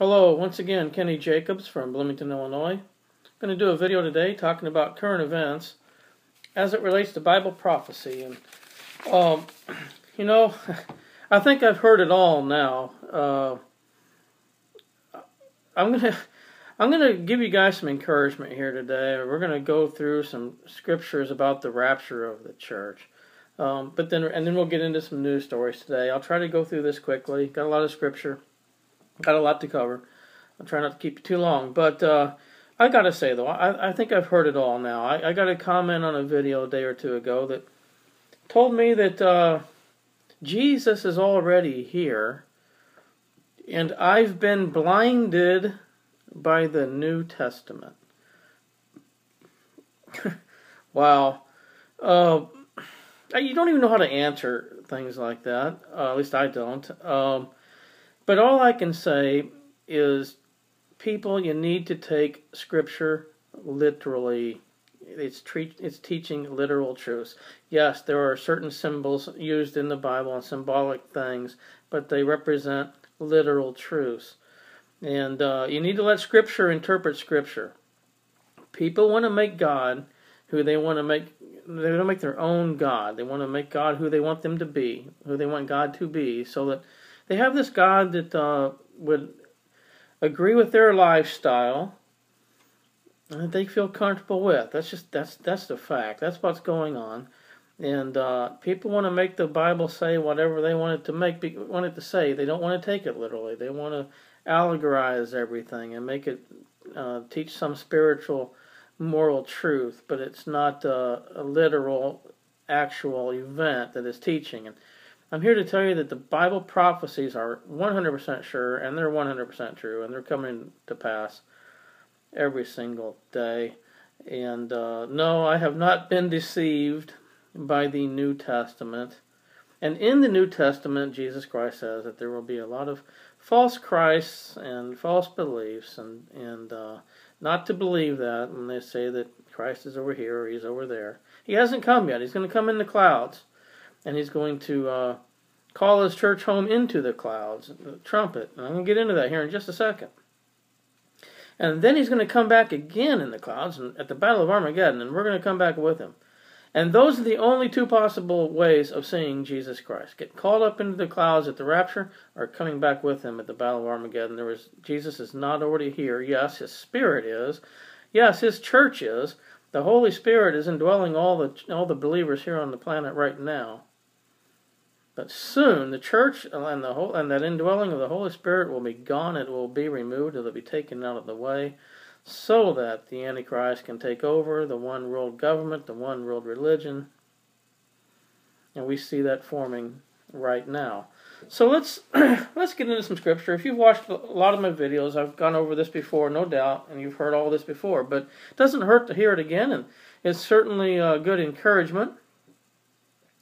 Hello, once again, Kenny Jacobs from Bloomington, Illinois. I'm going to do a video today talking about current events as it relates to Bible prophecy. And, um, you know, I think I've heard it all now. Uh, I'm gonna I'm gonna give you guys some encouragement here today. We're gonna go through some scriptures about the rapture of the church. Um, but then and then we'll get into some news stories today. I'll try to go through this quickly. Got a lot of scripture. Got a lot to cover. I'll try not to keep you too long. But uh, I gotta say though, I, I think I've heard it all now. I, I got a comment on a video a day or two ago that told me that uh, Jesus is already here, and I've been blinded by the New Testament. wow. Uh, you don't even know how to answer things like that. Uh, at least I don't. Um, but all I can say is, people, you need to take Scripture literally. It's treat, it's teaching literal truths. Yes, there are certain symbols used in the Bible and symbolic things, but they represent literal truths. And uh, you need to let Scripture interpret Scripture. People want to make God who they want to make. They want to make their own God. They want to make God who they want them to be, who they want God to be, so that they have this God that uh, would agree with their lifestyle and that they feel comfortable with. That's just that's that's the fact. That's what's going on. And uh, people want to make the Bible say whatever they want it to make want it to say. They don't want to take it literally. They want to allegorize everything and make it uh, teach some spiritual moral truth, but it's not uh, a literal actual event that is teaching. And I'm here to tell you that the Bible prophecies are 100% sure and they're 100% true and they're coming to pass every single day. And uh, no, I have not been deceived by the New Testament. And in the New Testament, Jesus Christ says that there will be a lot of false Christs and false beliefs, and and uh, not to believe that when they say that Christ is over here or he's over there. He hasn't come yet. He's going to come in the clouds and he's going to uh, call his church home into the clouds, the trumpet. And I'm going to get into that here in just a second. And then he's going to come back again in the clouds at the Battle of Armageddon, and we're going to come back with him. And those are the only two possible ways of seeing Jesus Christ. Get called up into the clouds at the rapture or coming back with him at the Battle of Armageddon. Jesus is not already here. Yes, his spirit is. Yes, his church is. The Holy Spirit is indwelling all the all the believers here on the planet right now. But soon the church and the whole and that indwelling of the Holy Spirit will be gone. It will be removed. It will be taken out of the way, so that the Antichrist can take over the one world government, the one world religion, and we see that forming right now. So let's let's get into some scripture. If you've watched a lot of my videos, I've gone over this before, no doubt, and you've heard all this before. But it doesn't hurt to hear it again, and it's certainly a good encouragement.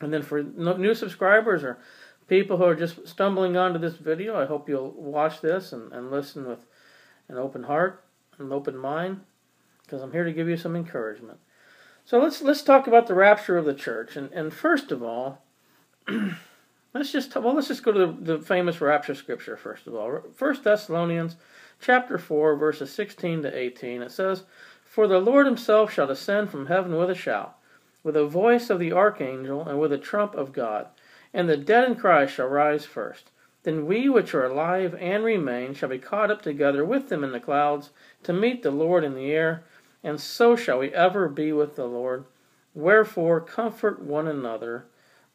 And then for new subscribers or people who are just stumbling onto this video, I hope you'll watch this and, and listen with an open heart and open mind because I'm here to give you some encouragement. So let's let's talk about the rapture of the church. And and first of all, let's just well let's just go to the, the famous rapture scripture first of all. First Thessalonians chapter 4 verses 16 to 18. It says, "For the Lord himself shall descend from heaven with a shout with a voice of the archangel, and with a trump of God. And the dead in Christ shall rise first. Then we which are alive and remain shall be caught up together with them in the clouds to meet the Lord in the air, and so shall we ever be with the Lord. Wherefore, comfort one another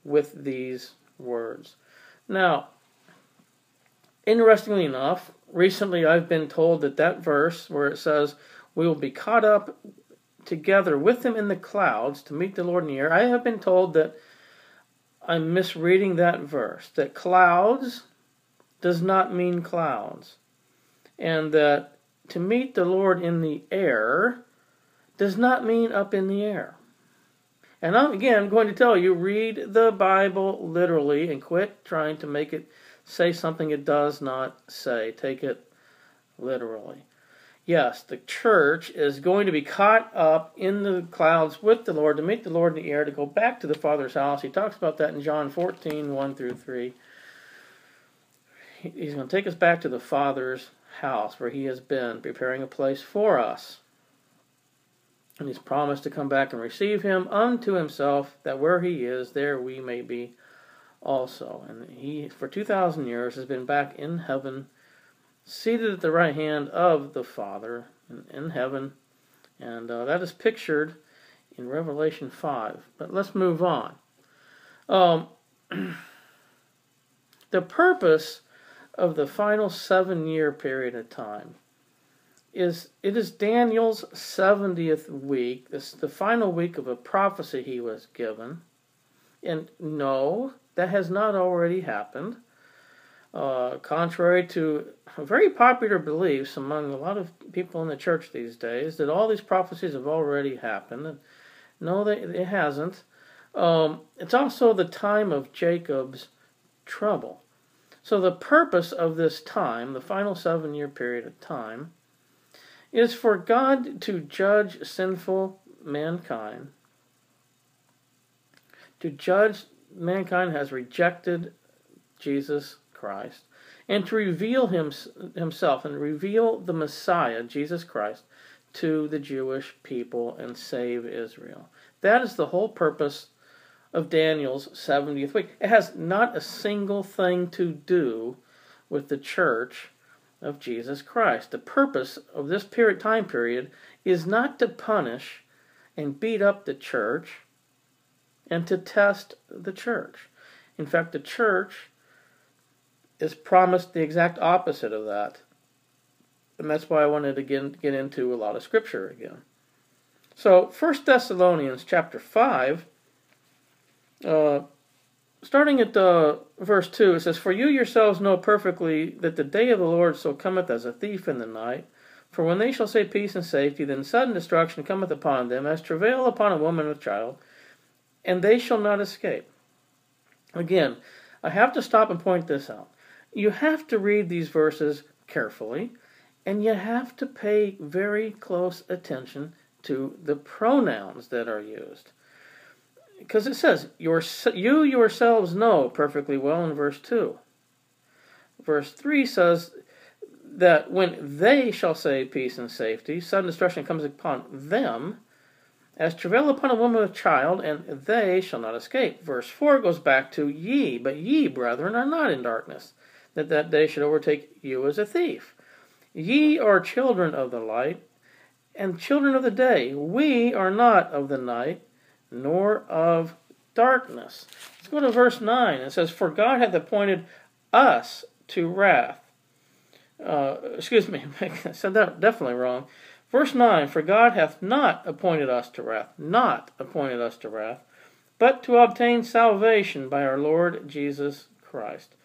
with these words. Now, interestingly enough, recently I've been told that that verse where it says, We will be caught up together with him in the clouds to meet the Lord in the air. I have been told that I'm misreading that verse, that clouds does not mean clouds, and that to meet the Lord in the air does not mean up in the air. And I'm, again, I'm going to tell you read the Bible literally and quit trying to make it say something it does not say. Take it literally. Yes, the church is going to be caught up in the clouds with the Lord to meet the Lord in the air to go back to the Father's house. He talks about that in John 14, 1 through 3. He's going to take us back to the Father's house where he has been, preparing a place for us. And he's promised to come back and receive him unto himself, that where he is, there we may be also. And he, for 2,000 years, has been back in heaven, seated at the right hand of the Father in, in heaven. And uh, that is pictured in Revelation 5. But let's move on. Um, the purpose of the final seven year period of time is it is Daniel's 70th week. This the final week of a prophecy he was given. And no, that has not already happened. Uh, contrary to very popular beliefs among a lot of people in the church these days, that all these prophecies have already happened. No, they, it hasn't. Um, it's also the time of Jacob's trouble. So, the purpose of this time, the final seven year period of time, is for God to judge sinful mankind, to judge mankind has rejected Jesus Christ, and to reveal him, himself and reveal the Messiah, Jesus Christ, to the Jewish people and save Israel. That is the whole purpose of Daniel's 70th week. It has not a single thing to do with the church of Jesus Christ. The purpose of this period time period is not to punish and beat up the church and to test the church. In fact, the church is promised the exact opposite of that. And that's why I wanted to get, get into a lot of scripture again. So, 1 Thessalonians chapter 5 uh, starting at uh, verse 2, it says, For you yourselves know perfectly that the day of the Lord so cometh as a thief in the night. For when they shall say peace and safety, then sudden destruction cometh upon them, as travail upon a woman with child, and they shall not escape. Again, I have to stop and point this out. You have to read these verses carefully, and you have to pay very close attention to the pronouns that are used. Because it says you yourselves know perfectly well in verse 2 verse 3 says that when they shall say peace and safety sudden destruction comes upon them as travail upon a woman with child and they shall not escape. Verse 4 goes back to ye but ye brethren are not in darkness that that day should overtake you as a thief ye are children of the light and children of the day we are not of the night nor of darkness. Let's go to verse 9. It says, For God hath appointed us to wrath. Uh, excuse me, I said that definitely wrong. Verse 9 For God hath not appointed us to wrath, not appointed us to wrath, but to obtain salvation by our Lord Jesus Christ.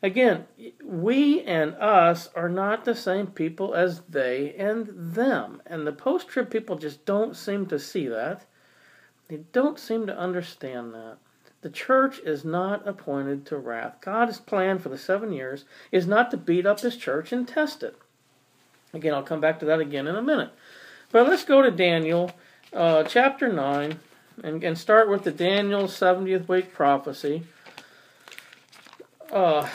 Again, we and us are not the same people as they and them. And the post trib people just don't seem to see that. They don't seem to understand that. The church is not appointed to wrath. God's plan for the seven years is not to beat up his church and test it. Again, I'll come back to that again in a minute. But let's go to Daniel uh, chapter 9 and, and start with the Daniel 70th week prophecy. Uh,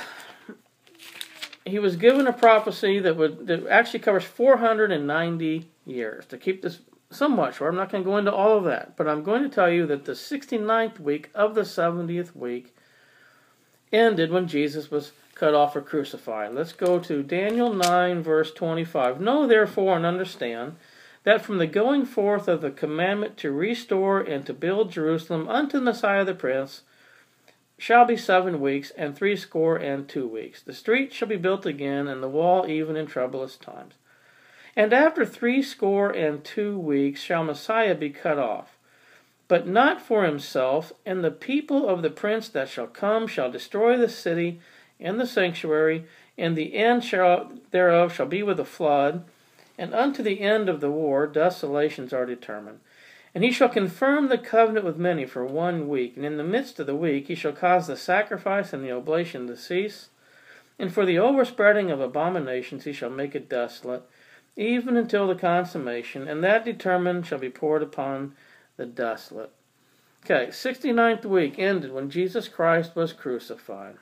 he was given a prophecy that would that actually covers 490 years to keep this somewhat short. I'm not going to go into all of that, but I'm going to tell you that the 69th week of the 70th week ended when Jesus was cut off or crucified. Let's go to Daniel 9, verse 25. Know therefore and understand that from the going forth of the commandment to restore and to build Jerusalem unto the Messiah of the Prince shall be seven weeks and threescore and two weeks. The street shall be built again, and the wall even in troublous times. And after threescore and two weeks shall Messiah be cut off, but not for himself, and the people of the prince that shall come shall destroy the city and the sanctuary, and the end shall, thereof shall be with a flood, and unto the end of the war desolations are determined. And he shall confirm the covenant with many for one week, and in the midst of the week he shall cause the sacrifice and the oblation to cease, and for the overspreading of abominations he shall make it desolate even until the consummation, and that determined shall be poured upon the desolate. Okay, 69th week ended when Jesus Christ was crucified.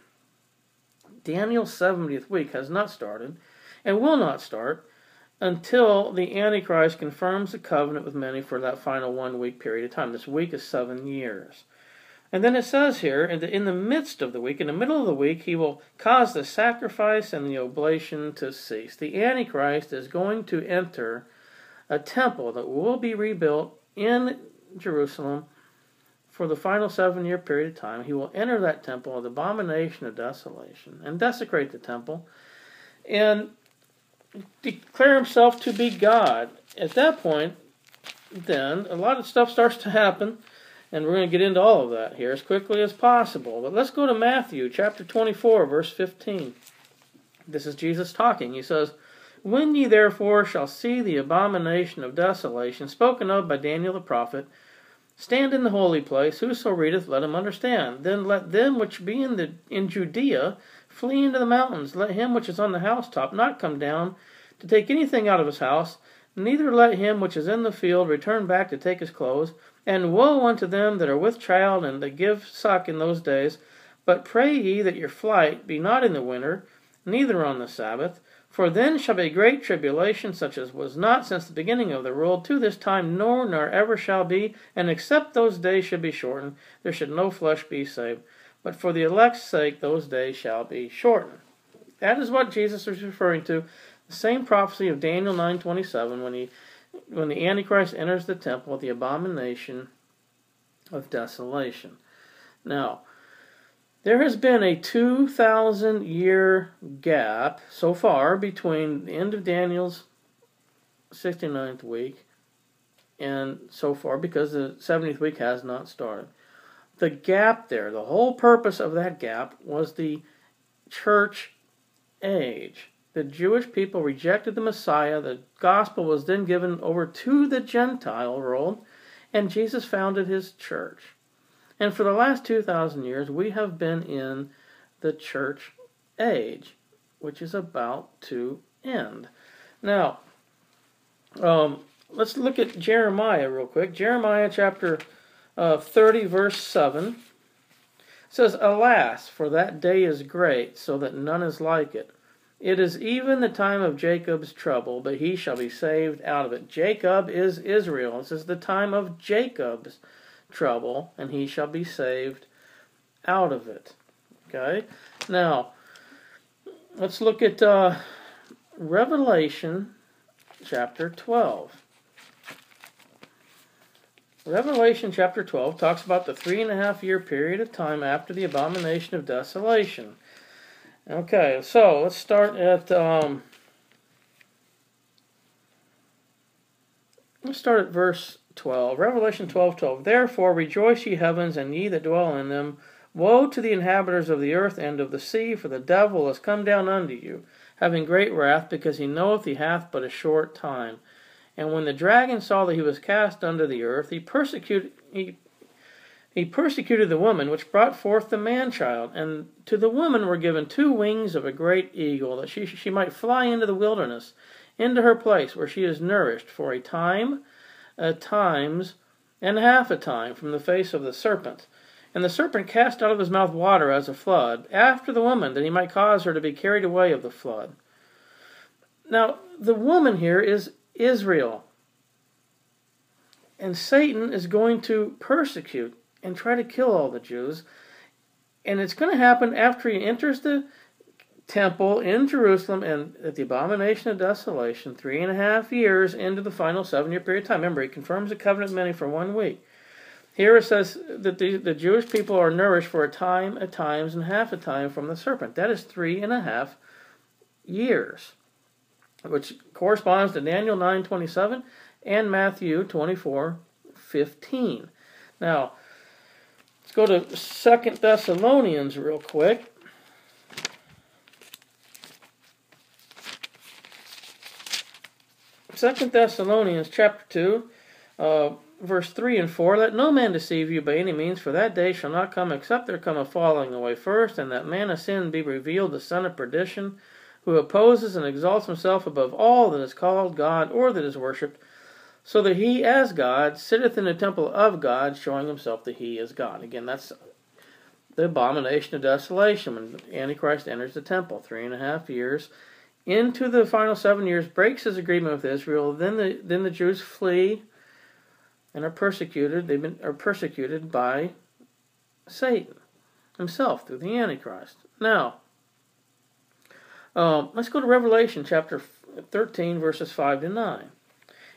Daniel's 70th week has not started. and will not start until the Antichrist confirms the covenant with many for that final one week period of time. This week is seven years. And then it says here, in the, the midst of the week, in the middle of the week, he will cause the sacrifice and the oblation to cease. The Antichrist is going to enter a temple that will be rebuilt in Jerusalem for the final seven year period of time. He will enter that temple with abomination of desolation and desecrate the temple and declare himself to be God. At that point, then, a lot of stuff starts to happen and we're going to get into all of that here as quickly as possible. But let's go to Matthew chapter 24, verse 15. This is Jesus talking. He says, When ye therefore shall see the abomination of desolation spoken of by Daniel the prophet, stand in the holy place, whoso readeth, let him understand. Then let them which be in, the, in Judea flee into the mountains. Let him which is on the housetop not come down to take anything out of his house, neither let him which is in the field return back to take his clothes. And woe unto them that are with child and that give suck in those days. But pray ye that your flight be not in the winter, neither on the Sabbath. For then shall be great tribulation, such as was not since the beginning of the world to this time, nor nor ever shall be. And except those days should be shortened, there should no flesh be saved. But for the elect's sake, those days shall be shortened. That is what Jesus is referring to. The same prophecy of Daniel 9:27 when he when the Antichrist enters the temple the abomination of desolation. Now, there has been a 2,000 year gap so far between the end of Daniel's 69th week and so far because the 70th week has not started. The gap there, the whole purpose of that gap was the church age the Jewish people rejected the Messiah. The gospel was then given over to the Gentile world, and Jesus founded his church. And for the last 2,000 years, we have been in the church age, which is about to end. Now, um, let's look at Jeremiah real quick. Jeremiah chapter uh, 30, verse 7 says, Alas, for that day is great, so that none is like it it is even the time of Jacob's trouble, but he shall be saved out of it. Jacob is Israel. This is the time of Jacob's trouble, and he shall be saved out of it. Okay? Now, let's look at uh, Revelation chapter 12. Revelation chapter 12 talks about the three and a half year period of time after the abomination of desolation. Okay, so let's start at um, let's start at verse 12. Revelation 12, 12. Therefore rejoice ye heavens, and ye that dwell in them. Woe to the inhabitants of the earth and of the sea, for the devil is come down unto you, having great wrath, because he knoweth he hath but a short time. And when the dragon saw that he was cast under the earth, he persecuted he he persecuted the woman which brought forth the man child, and to the woman were given two wings of a great eagle, that she, she might fly into the wilderness, into her place where she is nourished for a time, a times, and half a time from the face of the serpent. And the serpent cast out of his mouth water as a flood, after the woman, that he might cause her to be carried away of the flood. Now, the woman here is Israel. And Satan is going to persecute and try to kill all the Jews. And it's going to happen after he enters the temple in Jerusalem and at the abomination of desolation, three and a half years into the final seven year period of time. Remember, he confirms the covenant many for one week. Here it says that the, the Jewish people are nourished for a time, a times, and half a time from the serpent. That is three and a half years, which corresponds to Daniel 9.27 and Matthew 24.15. Now, Let's go to Second Thessalonians real quick. Second Thessalonians chapter 2, uh, verse 3 and 4 Let no man deceive you by any means, for that day shall not come except there come a falling away first, and that man of sin be revealed, the son of perdition, who opposes and exalts himself above all that is called God or that is worshipped so that he as God sitteth in the temple of God, showing himself that he is God. Again, that's the abomination of desolation when Antichrist enters the temple, three and a half years into the final seven years, breaks his agreement with Israel. Then the then the Jews flee and are persecuted. They've been are persecuted by Satan himself through the Antichrist. Now, um, let's go to Revelation chapter 13, verses 5 to 9.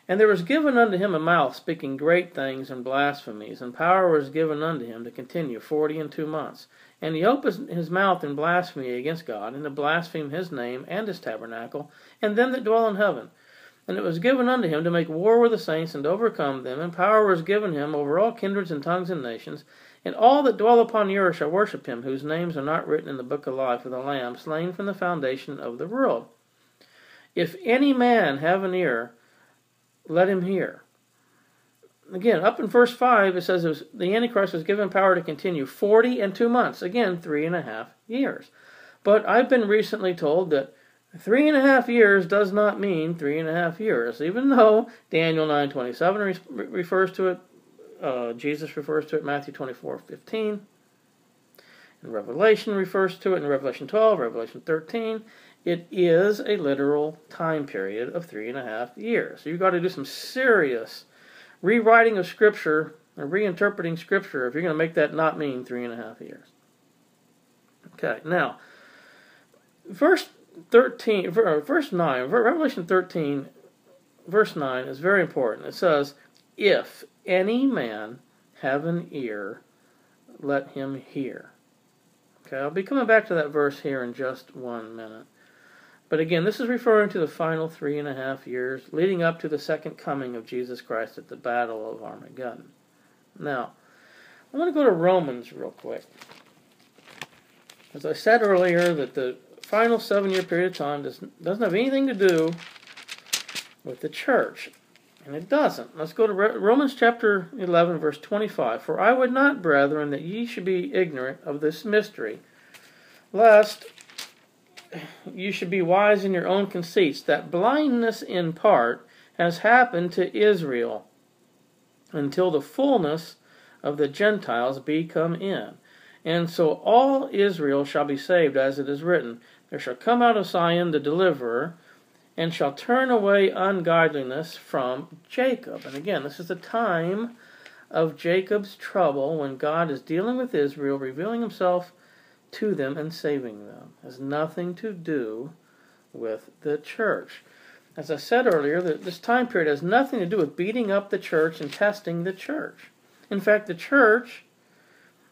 And there was given unto him a mouth speaking great things and blasphemies, and power was given unto him to continue forty and two months. And he opened his mouth in blasphemy against God, and to blaspheme his name and his tabernacle, and them that dwell in heaven. And it was given unto him to make war with the saints and to overcome them, and power was given him over all kindreds and tongues and nations. And all that dwell upon the earth shall worship him, whose names are not written in the book of life of the Lamb, slain from the foundation of the world. If any man have an ear, let him hear. Again, up in verse 5, it says it was, the Antichrist was given power to continue 40 and two months. Again, three and a half years. But I've been recently told that three and a half years does not mean three and a half years, even though Daniel 9.27 re- refers to it, uh, Jesus refers to it, Matthew 24.15, and Revelation refers to it in Revelation 12, Revelation 13. It is a literal time period of three and a half years. So you've got to do some serious rewriting of Scripture and reinterpreting Scripture if you're going to make that not mean three and a half years. Okay, now, verse 13, verse 9, Revelation 13, verse 9 is very important. It says, If any man have an ear, let him hear. Okay, I'll be coming back to that verse here in just one minute. But again, this is referring to the final three and a half years leading up to the second coming of Jesus Christ at the Battle of Armageddon. Now, I want to go to Romans real quick. As I said earlier, that the final seven year period of time does, doesn't have anything to do with the church. And it doesn't. Let's go to Romans chapter 11, verse 25. For I would not, brethren, that ye should be ignorant of this mystery, lest you should be wise in your own conceits, that blindness in part has happened to Israel until the fullness of the Gentiles be come in. And so all Israel shall be saved, as it is written, There shall come out of Zion the deliverer, and shall turn away ungodliness from Jacob. And again, this is the time of Jacob's trouble when God is dealing with Israel, revealing himself to them and saving them. It has nothing to do with the church. As I said earlier, that this time period has nothing to do with beating up the church and testing the church. In fact, the church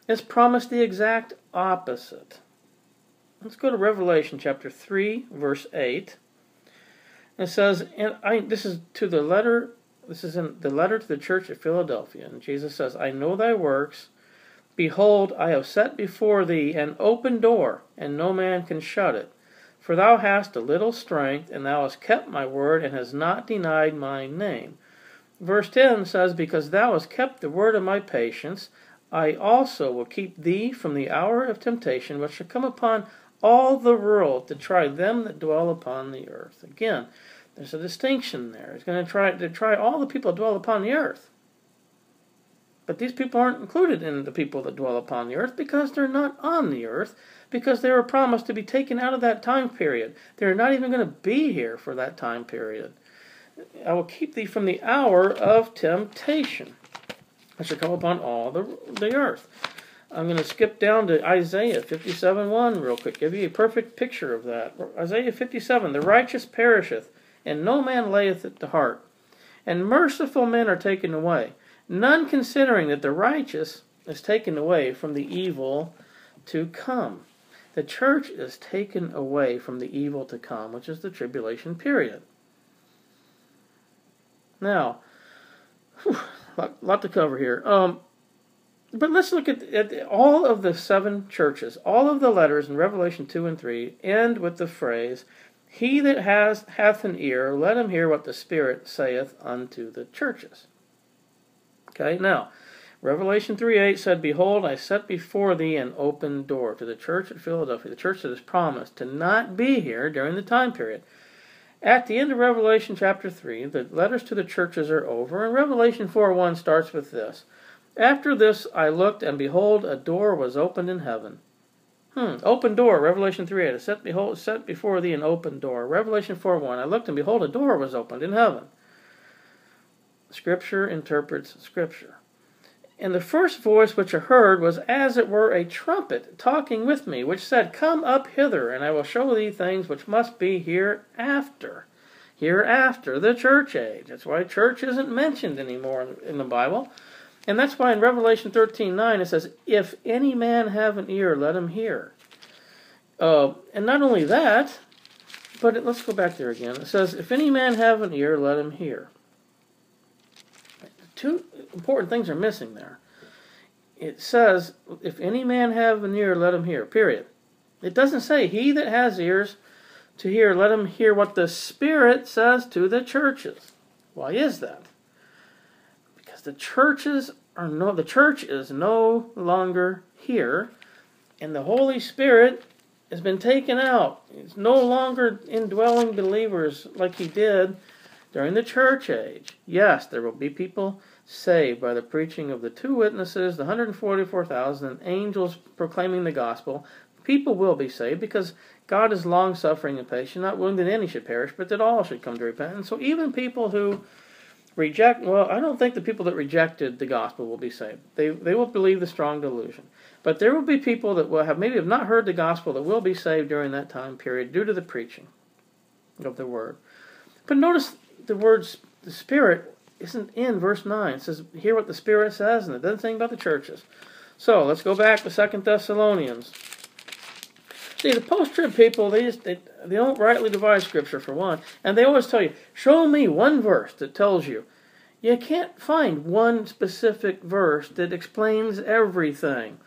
is promised the exact opposite. Let's go to Revelation chapter 3, verse 8. It says, and I, this is to the letter, this is in the letter to the church at Philadelphia. And Jesus says, I know thy works, Behold, I have set before thee an open door, and no man can shut it. For thou hast a little strength, and thou hast kept my word, and hast not denied my name. Verse 10 says, Because thou hast kept the word of my patience, I also will keep thee from the hour of temptation which shall come upon all the world to try them that dwell upon the earth. Again, there's a distinction there. He's going to try to try all the people that dwell upon the earth. But these people aren't included in the people that dwell upon the earth because they're not on the earth, because they were promised to be taken out of that time period. They're not even going to be here for that time period. I will keep thee from the hour of temptation that shall come upon all the, the earth. I'm going to skip down to Isaiah 57:1 real quick, give you a perfect picture of that. Isaiah 57 The righteous perisheth, and no man layeth it to heart, and merciful men are taken away none considering that the righteous is taken away from the evil to come. The church is taken away from the evil to come, which is the tribulation period. Now, whew, lot, lot to cover here. Um, but let's look at, at, all of the seven churches. All of the letters in Revelation 2 and 3 end with the phrase, He that has hath an ear, let him hear what the Spirit saith unto the churches. Okay, now, Revelation 3 8 said, Behold, I set before thee an open door to the church at Philadelphia, the church that is promised to not be here during the time period. At the end of Revelation chapter 3, the letters to the churches are over, and Revelation 4 1 starts with this After this I looked, and behold, a door was opened in heaven. Hmm. Open door. Revelation 3 8. Set, behold, set before thee an open door. Revelation 4 1. I looked and behold, a door was opened in heaven. Scripture interprets Scripture. And the first voice which I heard was as it were a trumpet talking with me, which said, Come up hither, and I will show thee things which must be hereafter. Hereafter, the church age. That's why church isn't mentioned anymore in the Bible. And that's why in Revelation 13 9 it says, If any man have an ear, let him hear. Uh, and not only that, but it, let's go back there again. It says, If any man have an ear, let him hear two important things are missing there. It says, if any man have an ear, let him hear, period. It doesn't say, he that has ears to hear, let him hear what the Spirit says to the churches. Why is that? The churches are no, the church is no longer here, and the Holy Spirit has been taken out. He's no longer indwelling believers like he did during the church age. Yes, there will be people saved by the preaching of the two witnesses, the 144,000, and angels proclaiming the gospel. People will be saved because God is long suffering and patient, not willing that any should perish, but that all should come to repentance. So even people who reject, well, I don't think the people that rejected the gospel will be saved. They, they will believe the strong delusion. But there will be people that will have maybe have not heard the gospel that will be saved during that time period due to the preaching of the word. But notice the words the Spirit isn't in verse 9. It says, hear what the Spirit says, and it doesn't say about the churches. So let's go back to Second Thessalonians. See, the post-trib people, they just they, they don't rightly divide Scripture for one, and they always tell you, show me one verse that tells you. You can't find one specific verse that explains everything.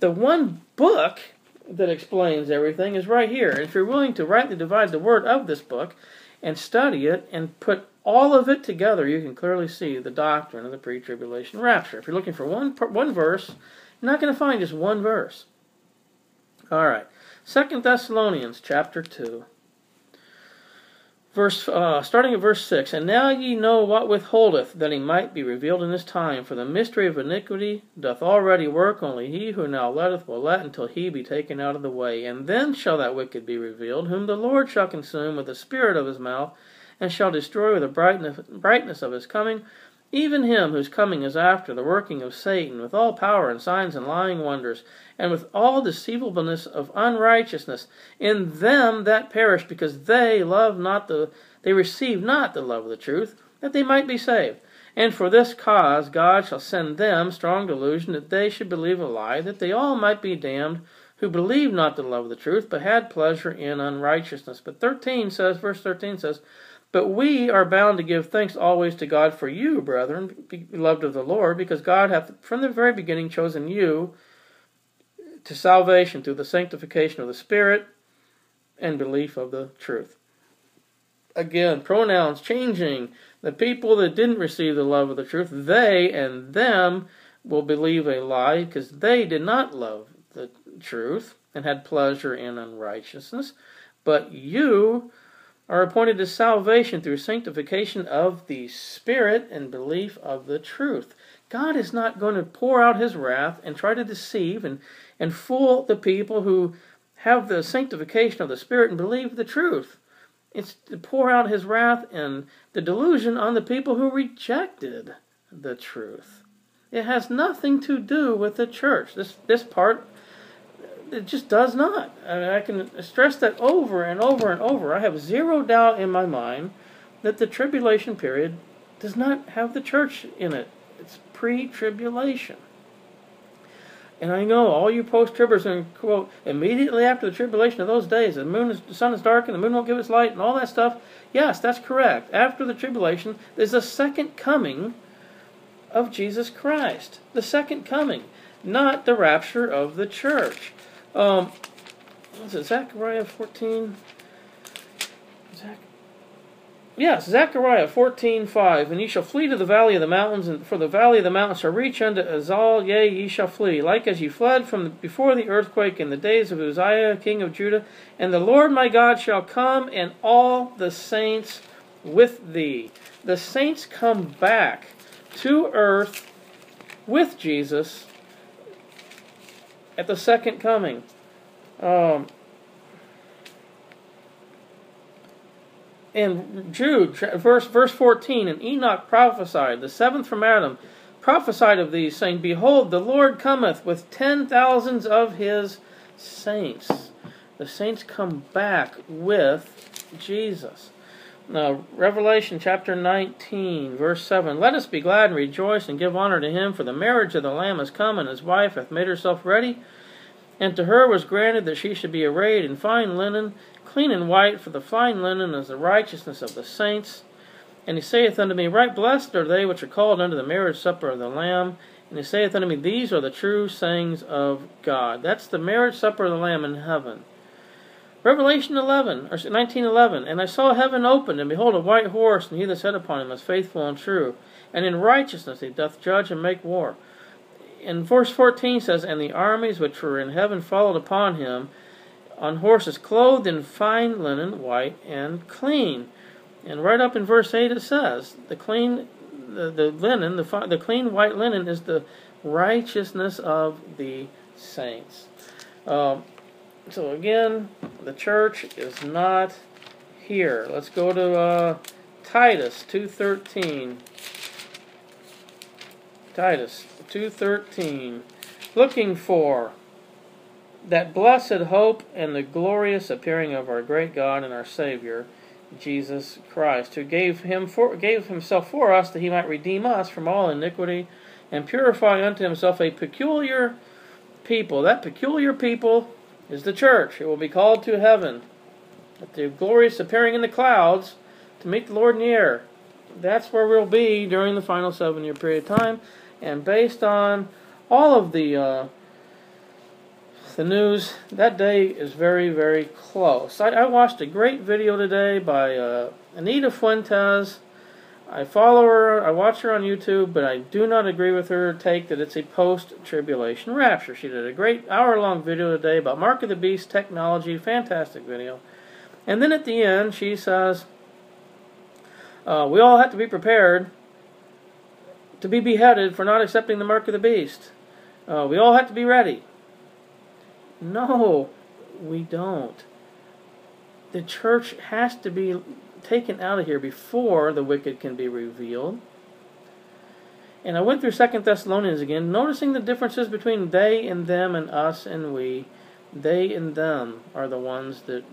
The one book that explains everything is right here. If you're willing to rightly divide the word of this book and study it and put all of it together, you can clearly see the doctrine of the pre-tribulation rapture. If you're looking for one one verse, you're not going to find just one verse. All right, Second Thessalonians chapter two, verse uh, starting at verse six. And now ye know what withholdeth that he might be revealed in this time. For the mystery of iniquity doth already work. Only he who now letteth will let until he be taken out of the way. And then shall that wicked be revealed, whom the Lord shall consume with the spirit of his mouth and shall destroy with the brightness of his coming, even him whose coming is after the working of Satan, with all power and signs and lying wonders, and with all deceivableness of unrighteousness in them that perish, because they love not the they receive not the love of the truth, that they might be saved. And for this cause God shall send them strong delusion, that they should believe a lie, that they all might be damned, who believed not the love of the truth, but had pleasure in unrighteousness. But 13 says, verse 13 says, but we are bound to give thanks always to God for you, brethren, beloved of the Lord, because God hath from the very beginning chosen you to salvation through the sanctification of the Spirit and belief of the truth. Again, pronouns changing. The people that didn't receive the love of the truth, they and them will believe a lie because they did not love the truth and had pleasure in unrighteousness. But you are appointed to salvation through sanctification of the Spirit and belief of the truth. God is not going to pour out his wrath and try to deceive and, and fool the people who have the sanctification of the Spirit and believe the truth. It's to pour out his wrath and the delusion on the people who rejected the truth. It has nothing to do with the church. This this part it just does not. I, mean, I can stress that over and over and over. I have zero doubt in my mind that the tribulation period does not have the church in it. It's pre-tribulation. And I know all you post-tribbers and quote immediately after the tribulation of those days, the moon is, the sun is dark and the moon won't give its light and all that stuff. Yes, that's correct. After the tribulation, there's a second coming of Jesus Christ. The second coming, not the rapture of the church. Um, was it Zechariah 14? Zach- yes, Zechariah 14, 5. And ye shall flee to the valley of the mountains, and for the valley of the mountains shall reach unto Azal, yea, ye shall flee, like as ye fled from the, before the earthquake in the days of Uzziah, king of Judah. And the Lord my God shall come, and all the saints with thee. The saints come back to earth with Jesus at the second coming. Um, in Jude, verse verse 14, and Enoch prophesied, the seventh from Adam, prophesied of these, saying, Behold, the Lord cometh with ten thousands of his saints. The saints come back with Jesus. Now, Revelation chapter 19, verse 7. Let us be glad and rejoice and give honor to him, for the marriage of the Lamb is come, and his wife hath made herself ready. And to her was granted that she should be arrayed in fine linen, clean and white, for the fine linen is the righteousness of the saints. And he saith unto me, Right blessed are they which are called unto the marriage supper of the Lamb. And he saith unto me, These are the true sayings of God. That's the marriage supper of the Lamb in heaven. Revelation 11, or 1911, And I saw heaven opened, and behold a white horse, and he that sat upon him was faithful and true. And in righteousness he doth judge and make war. And verse 14 says, And the armies which were in heaven followed upon him on horses, clothed in fine linen, white and clean. And right up in verse 8 it says, The clean the, the linen, the, the clean white linen is the righteousness of the saints. Um, so again, the church is not here. Let's go to uh, Titus 2.13. Titus 2.13. Looking for that blessed hope and the glorious appearing of our great God and our Savior, Jesus Christ, who gave him for, gave himself for us that he might redeem us from all iniquity and purify unto himself a peculiar people. That peculiar people is the church. It will be called to heaven. At the glorious appearing in the clouds to meet the Lord in the air. That's where we'll be during the final seven year period of time. And based on all of the uh, the news, that day is very, very close. I, I watched a great video today by uh, Anita Fuentes. I follow her, I watch her on YouTube, but I do not agree with her take that it's a post tribulation rapture. She did a great hour long video today about Mark of the Beast technology, fantastic video. And then at the end, she says, uh, We all have to be prepared to be beheaded for not accepting the Mark of the Beast. Uh, we all have to be ready. No, we don't. The church has to be taken out of here before the wicked can be revealed. And I went through Second Thessalonians again, noticing the differences between they and them and us and we. They and them are the ones that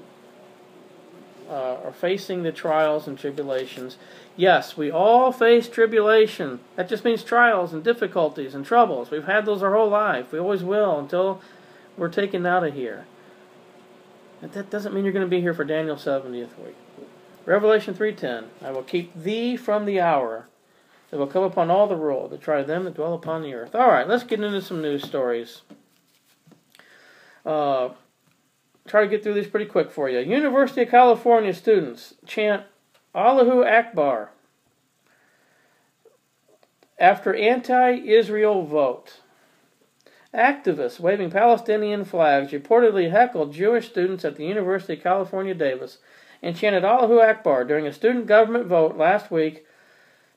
uh, are facing the trials and tribulations. Yes, we all face tribulation. That just means trials and difficulties and troubles. We've had those our whole life. We always will until we're taken out of here. But that doesn't mean you're going to be here for Daniel's 70th week. Revelation 3.10, I will keep thee from the hour that will come upon all the world to try them that dwell upon the earth. All right, let's get into some news stories. Uh, try to get through these pretty quick for you. University of California students chant Allahu Akbar after anti-Israel vote. Activists waving Palestinian flags reportedly heckled Jewish students at the University of California, Davis and chanted Allahu Akbar during a student government vote last week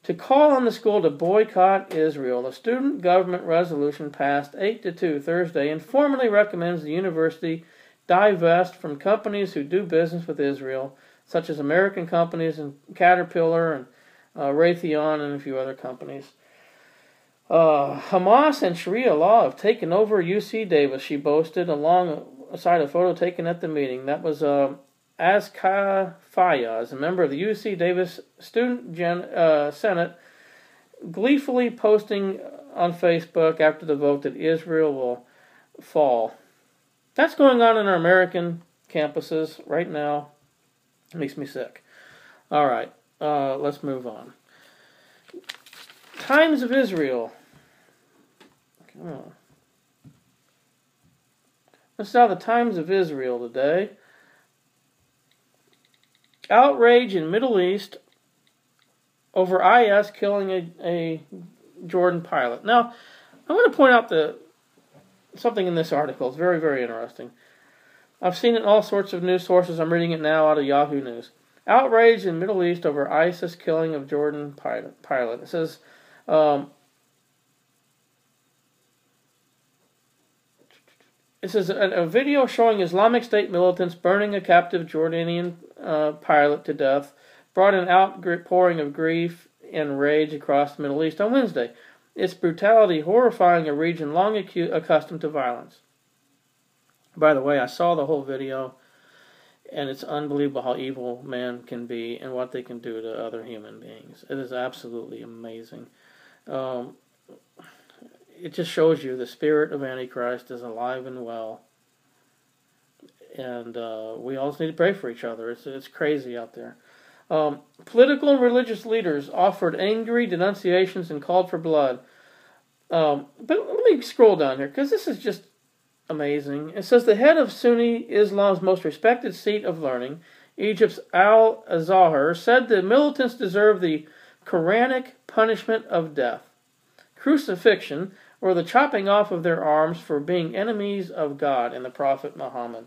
to call on the school to boycott Israel. The student government resolution passed 8 to 2 Thursday and formally recommends the university divest from companies who do business with Israel, such as American companies and Caterpillar and uh, Raytheon and a few other companies. Uh, Hamas and Sharia law have taken over UC Davis, she boasted, alongside a photo taken at the meeting. That was uh, Azka Fayyaz, a member of the UC Davis Student Gen- uh, Senate, gleefully posting on Facebook after the vote that Israel will fall. That's going on in our American campuses right now. It makes me sick. All right, uh, let's move on. Times of Israel. Come on. Let's see the Times of Israel today. Outrage in Middle East over IS killing a, a Jordan pilot. Now, I want to point out the something in this article. It's very, very interesting. I've seen it in all sorts of news sources. I'm reading it now out of Yahoo News. Outrage in Middle East over ISIS killing of Jordan pilot. It says, um, This is a, a, video showing Islamic State militants burning a captive Jordanian uh, pilot to death brought an outpouring of grief and rage across the Middle East on Wednesday. Its brutality horrifying a region long accustomed to violence. By the way, I saw the whole video, and it's unbelievable how evil man can be and what they can do to other human beings. It is absolutely amazing. Um, it just shows you the spirit of Antichrist is alive and well. And uh, we all just need to pray for each other. It's, it's crazy out there. Um, political and religious leaders offered angry denunciations and called for blood. Um, but let me scroll down here because this is just amazing. It says the head of Sunni Islam's most respected seat of learning, Egypt's Al Azhar, said the militants deserve the Quranic punishment of death, crucifixion, or the chopping off of their arms for being enemies of God and the Prophet Muhammad.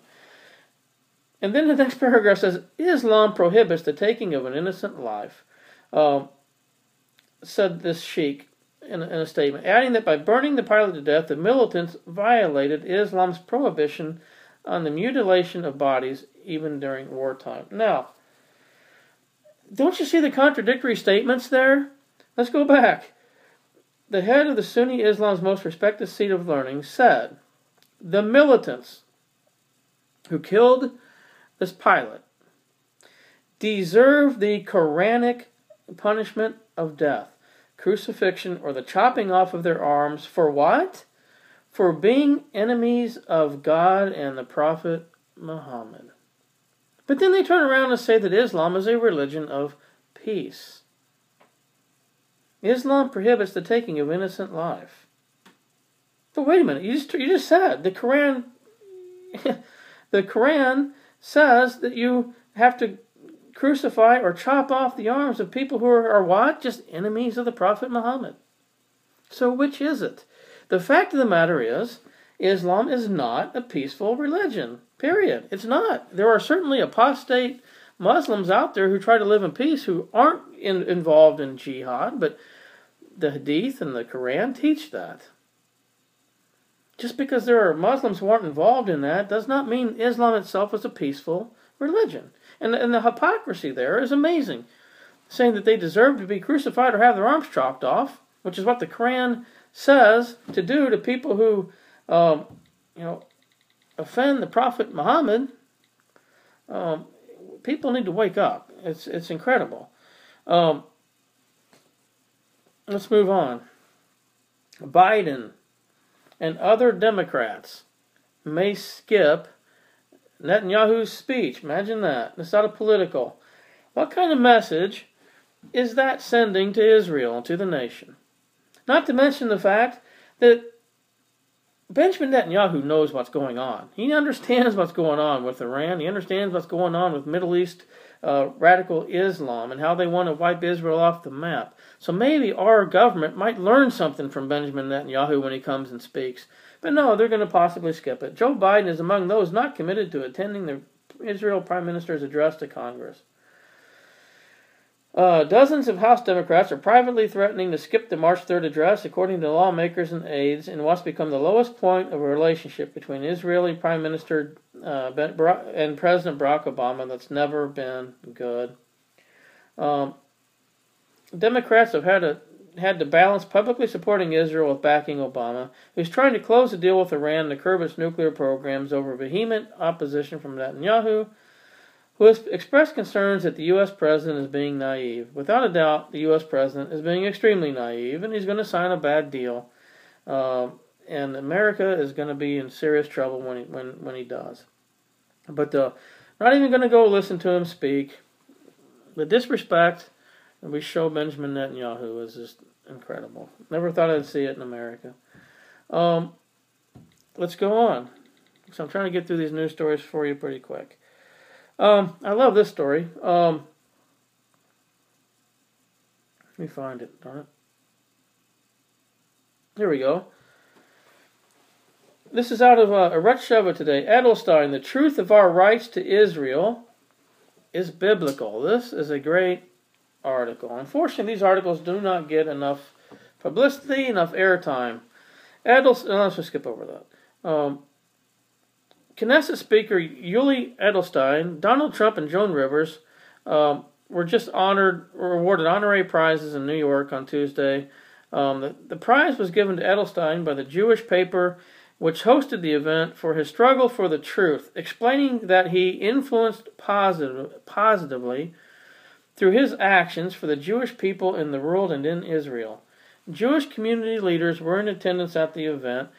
And then the next paragraph says Islam prohibits the taking of an innocent life, uh, said this sheikh in, in a statement, adding that by burning the pilot to death, the militants violated Islam's prohibition on the mutilation of bodies even during wartime. Now, don't you see the contradictory statements there? Let's go back. The head of the Sunni Islam's most respected seat of learning said, The militants who killed this pilot deserve the Quranic punishment of death, crucifixion, or the chopping off of their arms for what? For being enemies of God and the Prophet Muhammad. But then they turn around and say that Islam is a religion of peace. Islam prohibits the taking of innocent life. But wait a minute, you just, you just said the Quran the Quran says that you have to crucify or chop off the arms of people who are, are what? Just enemies of the Prophet Muhammad. So which is it? The fact of the matter is, Islam is not a peaceful religion. Period. It's not. There are certainly apostate Muslims out there who try to live in peace who aren't in, involved in jihad, but the Hadith and the Quran teach that. Just because there are Muslims who aren't involved in that does not mean Islam itself is a peaceful religion. And, and the hypocrisy there is amazing. Saying that they deserve to be crucified or have their arms chopped off, which is what the Quran says to do to people who, um, you know, offend the Prophet Muhammad. Um, people need to wake up. It's it's incredible. Um, let's move on. Biden and other Democrats may skip Netanyahu's speech. Imagine that. It's not a political. What kind of message is that sending to Israel and to the nation? Not to mention the fact that Benjamin Netanyahu knows what's going on. He understands what's going on with Iran. He understands what's going on with Middle East uh, radical Islam and how they want to wipe Israel off the map. So maybe our government might learn something from Benjamin Netanyahu when he comes and speaks. But no, they're going to possibly skip it. Joe Biden is among those not committed to attending the Israel Prime Minister's address to Congress. Uh, dozens of House Democrats are privately threatening to skip the March 3rd address, according to lawmakers and aides, in what's become the lowest point of a relationship between Israeli Prime Minister uh, and President Barack Obama that's never been good. Um, Democrats have had a had to balance publicly supporting Israel with backing Obama, who's trying to close the deal with Iran to curb its nuclear programs over vehement opposition from Netanyahu, who has expressed concerns that the U.S. president is being naive. Without a doubt, the U.S. president is being extremely naive, and he's going to sign a bad deal. Uh, and America is going to be in serious trouble when he, when, when he does. But uh, not even going to go listen to him speak. The disrespect and we show Benjamin Netanyahu is just incredible. Never thought I'd see it in America. Um, let's go on. So I'm trying to get through these news stories for you pretty quick. Um, I love this story. Um, let me find it, darn it. Here we go. This is out of uh, Arutz today. Edelstein, the truth of our rights to Israel is biblical. This is a great article. Unfortunately, these articles do not get enough publicity, enough airtime. Adults, let's just skip over that. Um, Knesset Speaker Yuli Edelstein, Donald Trump, and Joan Rivers um, were just honored, were awarded honorary prizes in New York on Tuesday. Um, the, the prize was given to Edelstein by the Jewish paper which hosted the event for his struggle for the truth, explaining that he influenced positive, positively through his actions for the Jewish people in the world and in Israel. Jewish community leaders were in attendance at the event.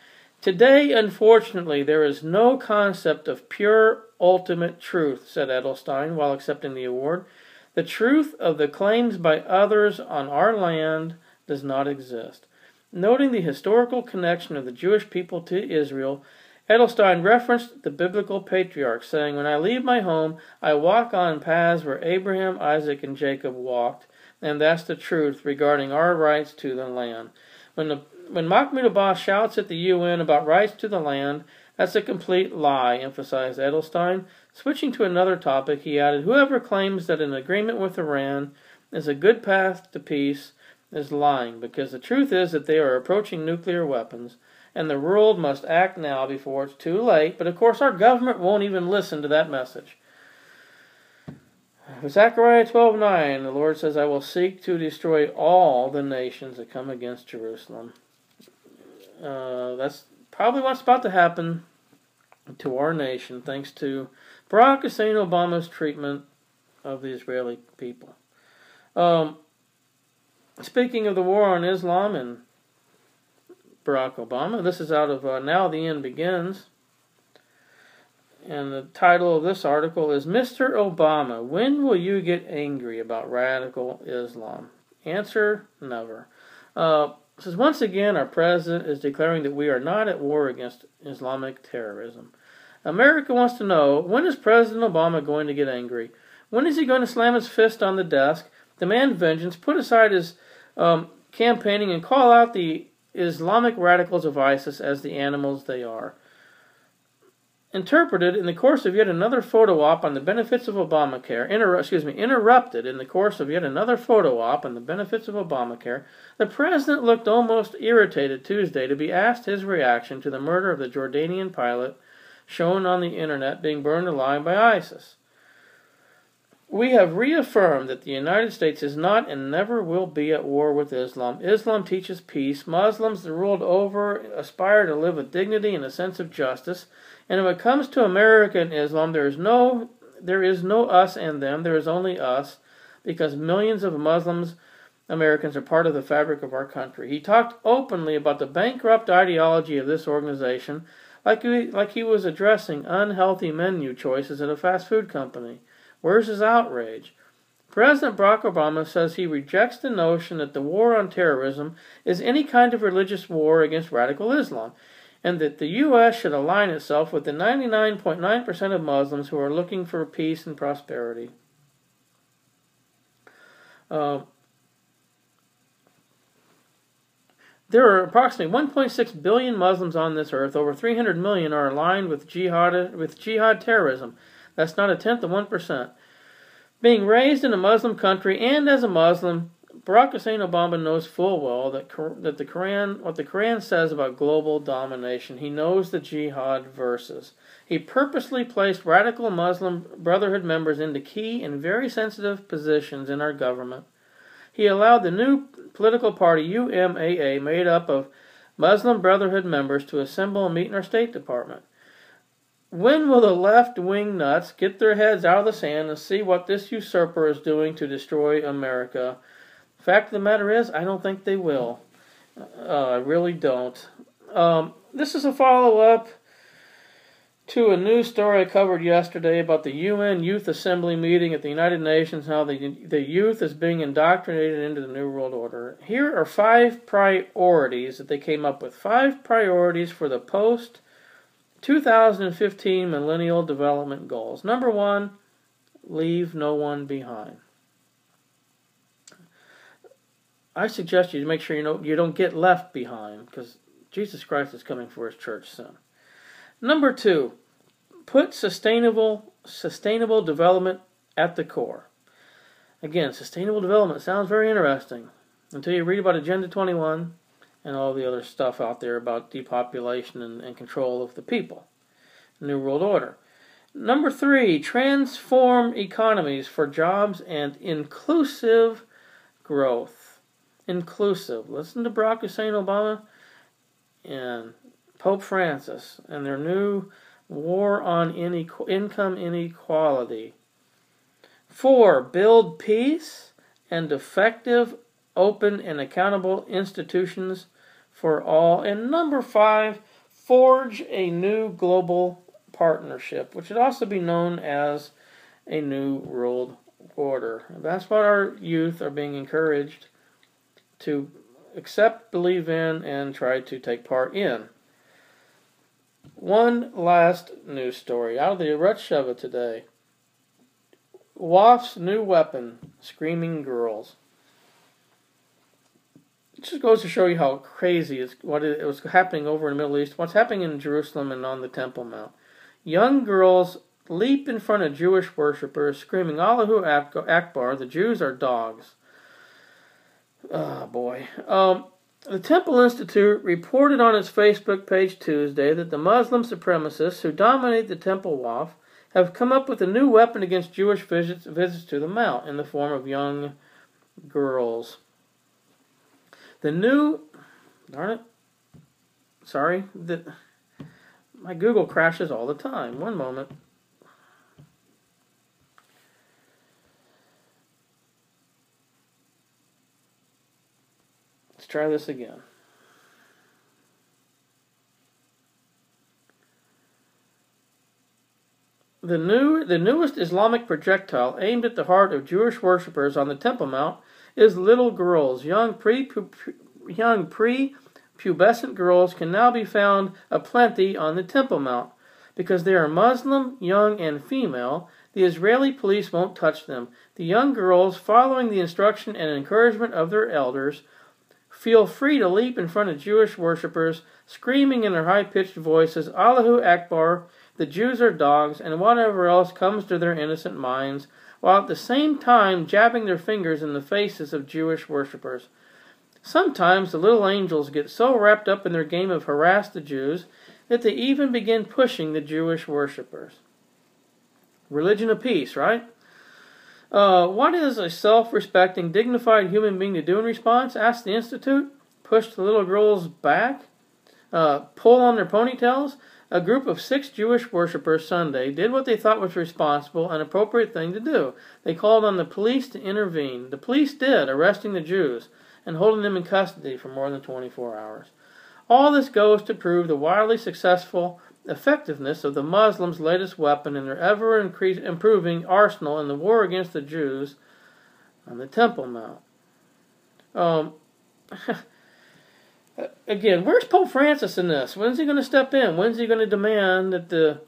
Today, unfortunately, there is no concept of pure ultimate truth, said Edelstein while accepting the award. The truth of the claims by others on our land does not exist. Noting the historical connection of the Jewish people to Israel, Edelstein referenced the biblical patriarchs, saying, When I leave my home, I walk on paths where Abraham, Isaac, and Jacob walked, and that's the truth regarding our rights to the land. When, the, when Mahmoud Abbas shouts at the UN about rights to the land, that's a complete lie, emphasized Edelstein. Switching to another topic, he added, Whoever claims that an agreement with Iran is a good path to peace is lying, because the truth is that they are approaching nuclear weapons, and the world must act now before it's too late. But of course, our government won't even listen to that message. Zechariah 12:9, the Lord says, "I will seek to destroy all the nations that come against Jerusalem." Uh, that's probably what's about to happen to our nation, thanks to Barack Hussein Obama's treatment of the Israeli people. Um, Speaking of the war on Islam and Barack Obama, this is out of uh, Now the End Begins. And the title of this article is Mr. Obama, when will you get angry about radical Islam? Answer never. Uh, says once again, our president is declaring that we are not at war against Islamic terrorism. America wants to know when is President Obama going to get angry? When is he going to slam his fist on the desk demand vengeance, put aside his um, campaigning, and call out the Islamic radicals of ISIS as the animals they are. Interpreted in the course of yet another photo op on the benefits of Obamacare, inter- excuse me, interrupted in the course of yet another photo op on the benefits of Obamacare, the president looked almost irritated Tuesday to be asked his reaction to the murder of the Jordanian pilot shown on the internet being burned alive by ISIS. We have reaffirmed that the United States is not and never will be at war with Islam. Islam teaches peace. Muslims the world over aspire to live with dignity and a sense of justice. And when it comes to America and Islam, there is no there is no us and them. There is only us, because millions of Muslims Americans are part of the fabric of our country. He talked openly about the bankrupt ideology of this organization, like he, like he was addressing unhealthy menu choices at a fast food company. Where's his outrage? President Barack Obama says he rejects the notion that the war on terrorism is any kind of religious war against radical Islam, and that the U.S. should align itself with the 99.9% of Muslims who are looking for peace and prosperity. Uh, there are approximately 1.6 billion Muslims on this earth. Over 300 million are aligned with jihad with jihad terrorism. That's not a tenth of 1%. Being raised in a Muslim country and as a Muslim, Barack Hussein Obama knows full well that, that the Quran, what the Quran says about global domination. He knows the jihad verses. He purposely placed radical Muslim Brotherhood members into key and very sensitive positions in our government. He allowed the new political party UMAA, made up of Muslim Brotherhood members, to assemble and meet in our State Department. When will the left wing nuts get their heads out of the sand and see what this usurper is doing to destroy America? Fact of the matter is, I don't think they will. Uh, I really don't. Um, this is a follow up to a news story I covered yesterday about the UN Youth Assembly meeting at the United Nations, how the, the youth is being indoctrinated into the New World Order. Here are five priorities that they came up with. Five priorities for the post 2015 Millennial Development Goals. Number one, leave no one behind. I suggest you to make sure you know you don't get left behind because Jesus Christ is coming for his church soon. Number two, put sustainable sustainable development at the core. Again, sustainable development sounds very interesting until you read about Agenda 21 and all the other stuff out there about depopulation and, and control of the people. New World Order. Number three, transform economies for jobs and inclusive growth. Inclusive. Listen to Barack Hussein Obama and Pope Francis and their new war on income inequality. Four, build peace and effective, open, and accountable institutions for all. And number five, forge a new global partnership, which would also be known as a new world order. That's what our youth are being encouraged to accept, believe in, and try to take part in. One last news story out of the Arutz Sheva today. Waqf's new weapon, screaming girls. It just goes to show you how crazy it's what it, it was happening over in the Middle East, what's happening in Jerusalem and on the Temple Mount. Young girls leap in front of Jewish worshippers, screaming, Allahu Akbar, the Jews are dogs. Oh boy. Um, the Temple Institute reported on its Facebook page Tuesday that the Muslim supremacists who dominate the Temple Waqf have come up with a new weapon against Jewish visits, visits to the Mount in the form of young girls. The new, darn it, sorry, the, my Google crashes all the time. One moment. Let's try this again. The new, the newest Islamic projectile aimed at the heart of Jewish worshippers on the Temple Mount is little girls. Young pre young pre pubescent girls can now be found aplenty on the Temple Mount. Because they are Muslim, young, and female, the Israeli police won't touch them. The young girls, following the instruction and encouragement of their elders, feel free to leap in front of Jewish worshippers, screaming in their high pitched voices, Allahu Akbar, the Jews are dogs, and whatever else comes to their innocent minds while at the same time jabbing their fingers in the faces of Jewish worshippers. Sometimes the little angels get so wrapped up in their game of harass the Jews that they even begin pushing the Jewish worshippers. Religion of peace, right? Uh, what is a self respecting, dignified human being to do in response? Asked the Institute. Push the little girls back? Uh, pull on their ponytails? A group of six Jewish worshippers Sunday did what they thought was responsible and appropriate thing to do. They called on the police to intervene. The police did, arresting the Jews and holding them in custody for more than 24 hours. All this goes to prove the wildly successful effectiveness of the Muslims' latest weapon in their ever improving arsenal in the war against the Jews on the Temple Mount. Um, again, where's Pope Francis in this? When's he going to step in? When's he going to demand that the,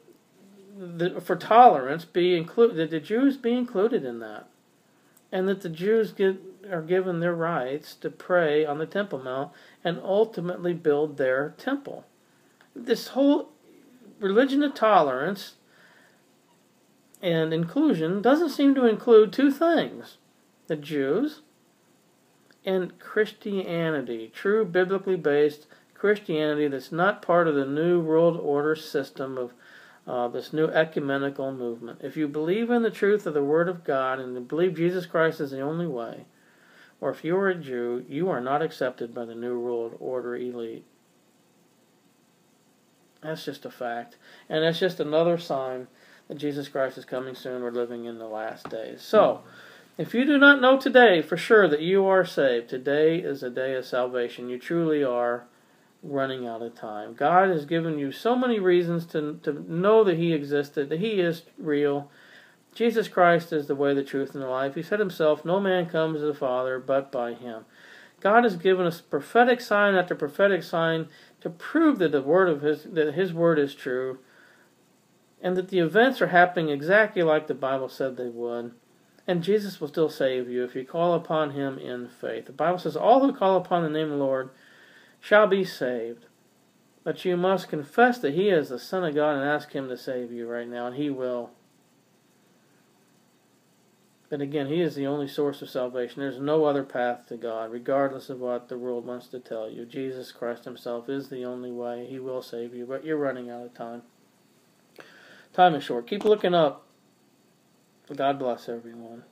the for tolerance be included, that the Jews be included in that, and that the Jews get are given their rights to pray on the Temple Mount and ultimately build their temple? This whole religion of tolerance and inclusion doesn't seem to include two things: the Jews and Christianity, true biblically based Christianity that's not part of the New World Order system of uh, this new ecumenical movement. If you believe in the truth of the Word of God and believe Jesus Christ is the only way, or if you are a Jew, you are not accepted by the New World Order elite. That's just a fact. And that's just another sign that Jesus Christ is coming soon. We're living in the last days. So, if you do not know today for sure that you are saved, today is a day of salvation. You truly are running out of time. God has given you so many reasons to, to know that He existed, that He is real. Jesus Christ is the way, the truth, and the life. He said Himself, No man comes to the Father but by Him. God has given us prophetic sign after prophetic sign to prove that the word of His that His word is true, and that the events are happening exactly like the Bible said they would. And Jesus will still save you if you call upon him in faith. The Bible says, All who call upon the name of the Lord shall be saved. But you must confess that he is the Son of God and ask him to save you right now, and he will. But again, he is the only source of salvation. There's no other path to God, regardless of what the world wants to tell you. Jesus Christ himself is the only way. He will save you, but you're running out of time. Time is short. Keep looking up. God bless everyone.